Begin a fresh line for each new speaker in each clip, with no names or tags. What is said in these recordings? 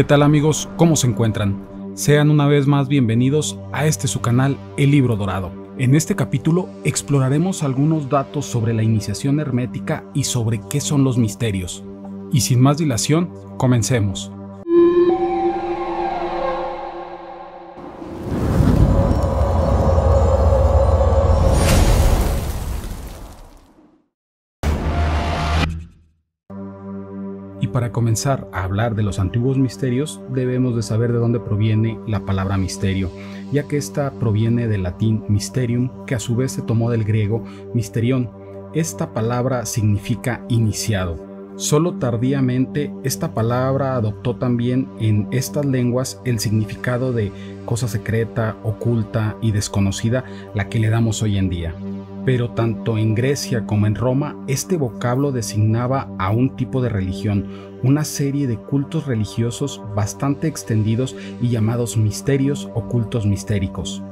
¿Qué tal amigos? ¿Cómo se encuentran? Sean una vez más bienvenidos a este su canal El Libro Dorado. En este capítulo exploraremos algunos datos sobre la iniciación hermética y sobre qué son los misterios. Y sin más dilación, comencemos. Para comenzar a hablar de los antiguos misterios, debemos de saber de dónde proviene la palabra misterio, ya que esta proviene del latín mysterium, que a su vez se tomó del griego mysterion. Esta palabra significa iniciado. Solo tardíamente esta palabra adoptó también en estas lenguas el significado de cosa secreta, oculta y desconocida, la que le damos hoy en día pero tanto en Grecia como en Roma este vocablo designaba a un tipo de religión, una serie de cultos religiosos bastante extendidos y llamados misterios o cultos mistéricos.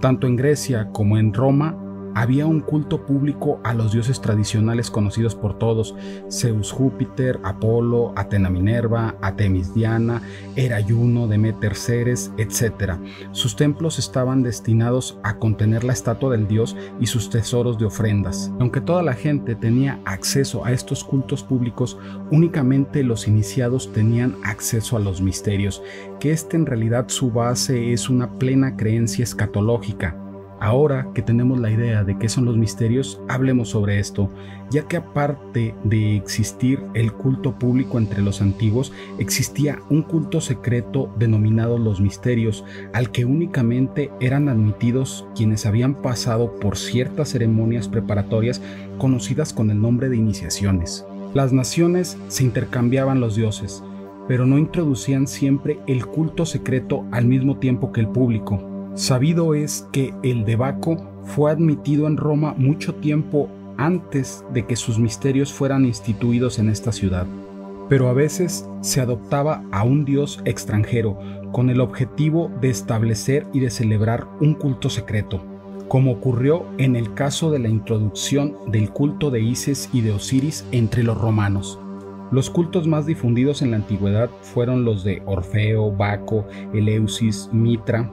Tanto en Grecia como en Roma había un culto público a los dioses tradicionales conocidos por todos, Zeus Júpiter, Apolo, Atena Minerva, Atemis Diana, Hera Juno, Demeter Ceres, etc. Sus templos estaban destinados a contener la estatua del dios y sus tesoros de ofrendas. Aunque toda la gente tenía acceso a estos cultos públicos, únicamente los iniciados tenían acceso a los misterios, que este en realidad su base es una plena creencia escatológica Ahora que tenemos la idea de qué son los misterios, hablemos sobre esto, ya que aparte de existir el culto público entre los antiguos, existía un culto secreto denominado los misterios, al que únicamente eran admitidos quienes habían pasado por ciertas ceremonias preparatorias conocidas con el nombre de iniciaciones. Las naciones se intercambiaban los dioses, pero no introducían siempre el culto secreto al mismo tiempo que el público. Sabido es que el de Baco fue admitido en Roma mucho tiempo antes de que sus misterios fueran instituidos en esta ciudad, pero a veces se adoptaba a un dios extranjero con el objetivo de establecer y de celebrar un culto secreto, como ocurrió en el caso de la introducción del culto de Isis y de Osiris entre los romanos. Los cultos más difundidos en la antigüedad fueron los de Orfeo, Baco, Eleusis, Mitra,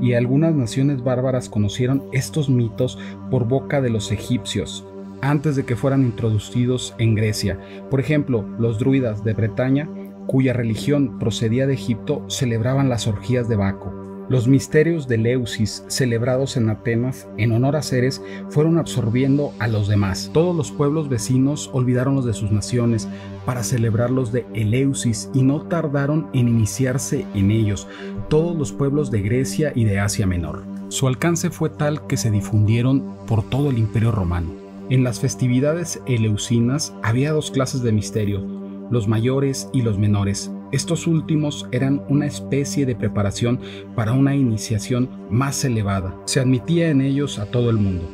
y algunas naciones bárbaras conocieron estos mitos por boca de los egipcios antes de que fueran introducidos en Grecia. Por ejemplo, los druidas de Bretaña, cuya religión procedía de Egipto, celebraban las orgías de Baco. Los misterios de Leusis, celebrados en Atenas en honor a Ceres, fueron absorbiendo a los demás. Todos los pueblos vecinos olvidaron los de sus naciones para celebrar los de Eleusis y no tardaron en iniciarse en ellos todos los pueblos de Grecia y de Asia Menor. Su alcance fue tal que se difundieron por todo el imperio romano. En las festividades eleusinas había dos clases de misterio, los mayores y los menores. Estos últimos eran una especie de preparación para una iniciación más elevada. Se admitía en ellos a todo el mundo.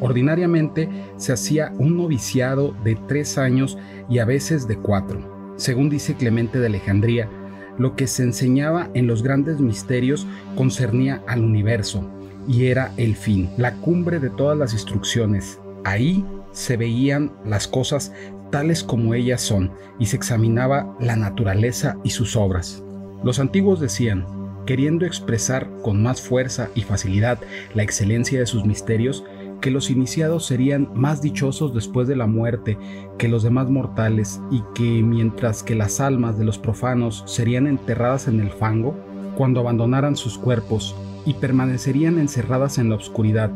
Ordinariamente se hacía un noviciado de tres años y a veces de cuatro. Según dice Clemente de Alejandría, lo que se enseñaba en los grandes misterios concernía al universo y era el fin, la cumbre de todas las instrucciones. Ahí se veían las cosas tales como ellas son, y se examinaba la naturaleza y sus obras. Los antiguos decían, queriendo expresar con más fuerza y facilidad la excelencia de sus misterios, que los iniciados serían más dichosos después de la muerte que los demás mortales y que mientras que las almas de los profanos serían enterradas en el fango, cuando abandonaran sus cuerpos y permanecerían encerradas en la oscuridad,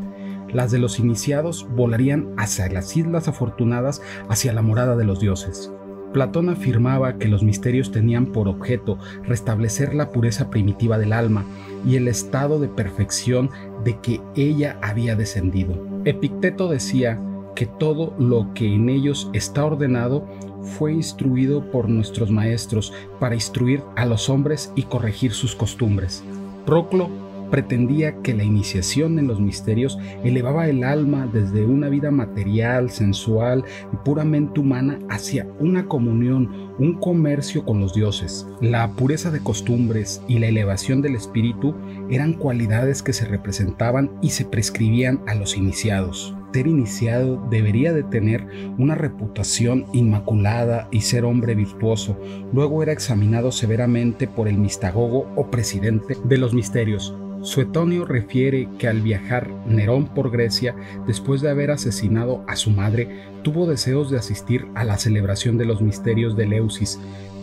las de los iniciados volarían hacia las islas afortunadas, hacia la morada de los dioses. Platón afirmaba que los misterios tenían por objeto restablecer la pureza primitiva del alma y el estado de perfección de que ella había descendido. Epicteto decía que todo lo que en ellos está ordenado fue instruido por nuestros maestros para instruir a los hombres y corregir sus costumbres. Proclo pretendía que la iniciación en los misterios elevaba el alma desde una vida material, sensual y puramente humana hacia una comunión, un comercio con los dioses. La pureza de costumbres y la elevación del espíritu eran cualidades que se representaban y se prescribían a los iniciados. Ser iniciado debería de tener una reputación inmaculada y ser hombre virtuoso. Luego era examinado severamente por el mistagogo o presidente de los misterios. Suetonio refiere que al viajar Nerón por Grecia, después de haber asesinado a su madre, tuvo deseos de asistir a la celebración de los misterios de Leusis,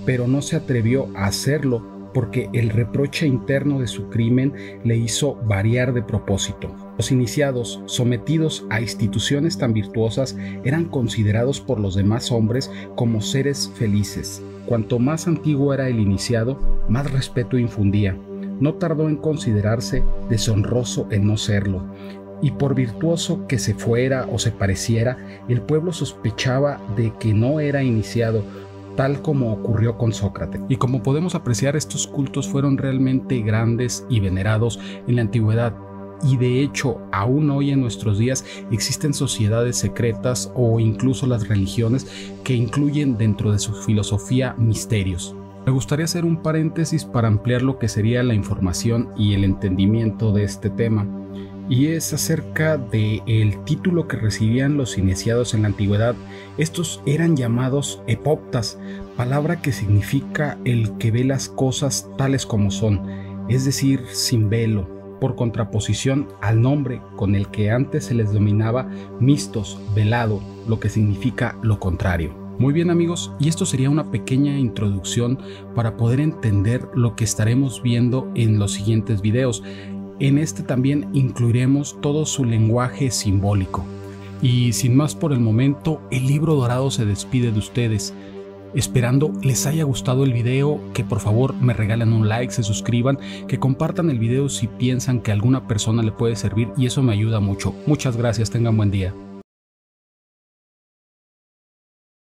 pero no se atrevió a hacerlo porque el reproche interno de su crimen le hizo variar de propósito. Los iniciados, sometidos a instituciones tan virtuosas, eran considerados por los demás hombres como seres felices. Cuanto más antiguo era el iniciado, más respeto infundía. No tardó en considerarse deshonroso en no serlo, y por virtuoso que se fuera o se pareciera, el pueblo sospechaba de que no era iniciado, tal como ocurrió con Sócrates. Y como podemos apreciar, estos cultos fueron realmente grandes y venerados en la antigüedad. Y de hecho, aún hoy en nuestros días existen sociedades secretas o incluso las religiones que incluyen dentro de su filosofía misterios. Me gustaría hacer un paréntesis para ampliar lo que sería la información y el entendimiento de este tema y es acerca del el título que recibían los iniciados en la antigüedad. Estos eran llamados epoptas, palabra que significa el que ve las cosas tales como son, es decir, sin velo, por contraposición al nombre con el que antes se les dominaba mistos, velado, lo que significa lo contrario. Muy bien amigos, y esto sería una pequeña introducción para poder entender lo que estaremos viendo en los siguientes videos. En este también incluiremos todo su lenguaje simbólico. Y sin más por el momento, el libro dorado se despide de ustedes. Esperando les haya gustado el video, que por favor me regalen un like, se suscriban, que compartan el video si piensan que alguna persona le puede servir y eso me ayuda mucho. Muchas gracias, tengan buen día.